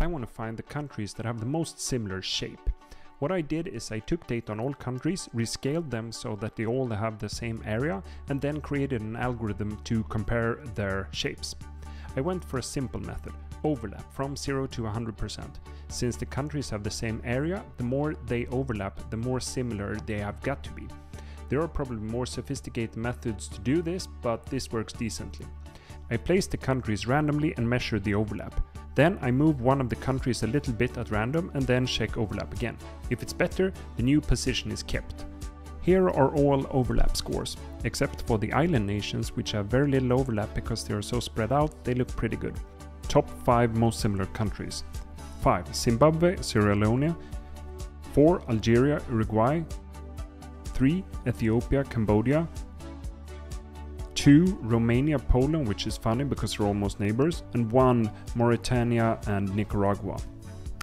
I want to find the countries that have the most similar shape. What I did is I took data on all countries, rescaled them so that they all have the same area, and then created an algorithm to compare their shapes. I went for a simple method, overlap from 0 to 100%. Since the countries have the same area, the more they overlap, the more similar they have got to be. There are probably more sophisticated methods to do this, but this works decently. I placed the countries randomly and measured the overlap. Then I move one of the countries a little bit at random and then check overlap again. If it's better, the new position is kept. Here are all overlap scores, except for the island nations which have very little overlap because they are so spread out, they look pretty good. Top 5 most similar countries. 5. Zimbabwe, Sierra Leone. 4. Algeria, Uruguay. 3. Ethiopia, Cambodia. 2 Romania, Poland, which is funny because they're almost neighbors, and 1 Mauritania and Nicaragua.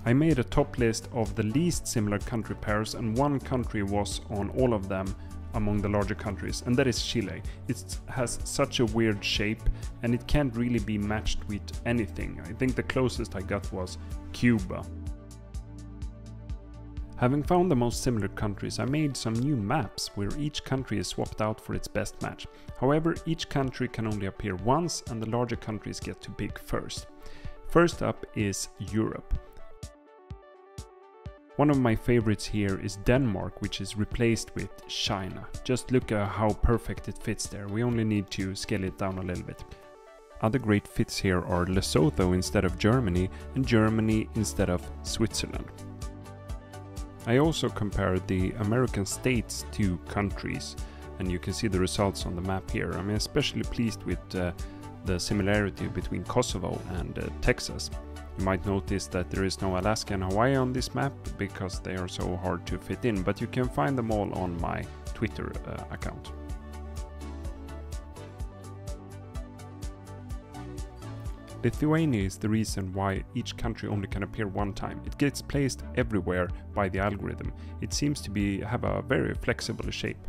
I made a top list of the least similar country pairs, and one country was on all of them among the larger countries, and that is Chile. It has such a weird shape and it can't really be matched with anything. I think the closest I got was Cuba. Having found the most similar countries, I made some new maps where each country is swapped out for its best match. However, each country can only appear once and the larger countries get to pick first. First up is Europe. One of my favorites here is Denmark, which is replaced with China. Just look at how perfect it fits there. We only need to scale it down a little bit. Other great fits here are Lesotho instead of Germany and Germany instead of Switzerland. I also compared the American states to countries and you can see the results on the map here. I'm especially pleased with uh, the similarity between Kosovo and uh, Texas. You might notice that there is no Alaska and Hawaii on this map because they are so hard to fit in, but you can find them all on my Twitter uh, account. Lithuania is the reason why each country only can appear one time. It gets placed everywhere by the algorithm. It seems to be have a very flexible shape.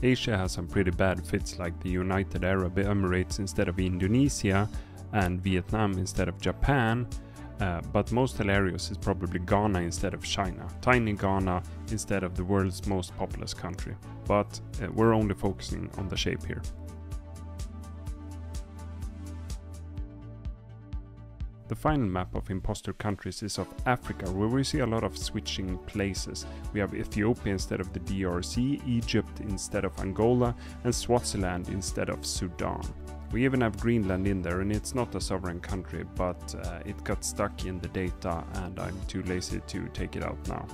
Asia has some pretty bad fits like the United Arab Emirates instead of Indonesia and Vietnam instead of Japan, uh, but most hilarious is probably Ghana instead of China. Tiny Ghana instead of the world's most populous country. But uh, we're only focusing on the shape here. The final map of imposter countries is of Africa, where we see a lot of switching places. We have Ethiopia instead of the DRC, Egypt instead of Angola, and Swaziland instead of Sudan. We even have Greenland in there, and it's not a sovereign country, but uh, it got stuck in the data, and I'm too lazy to take it out now.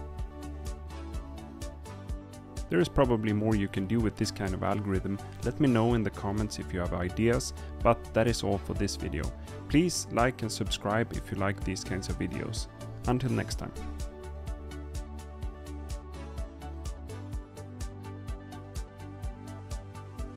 There is probably more you can do with this kind of algorithm, let me know in the comments if you have ideas, but that is all for this video. Please like and subscribe if you like these kinds of videos. Until next time.